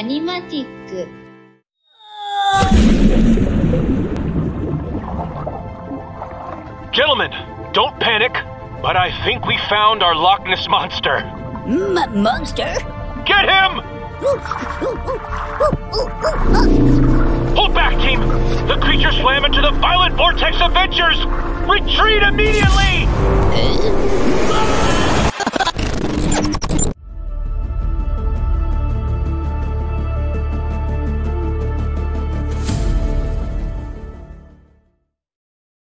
アニマティック。Gentlemen, don't panic, but I think we found our Loch Ness monster. Mm, m- monster? Get him! Hold back, team! The creature swam into the violent vortex of Ventures! Retreat immediately!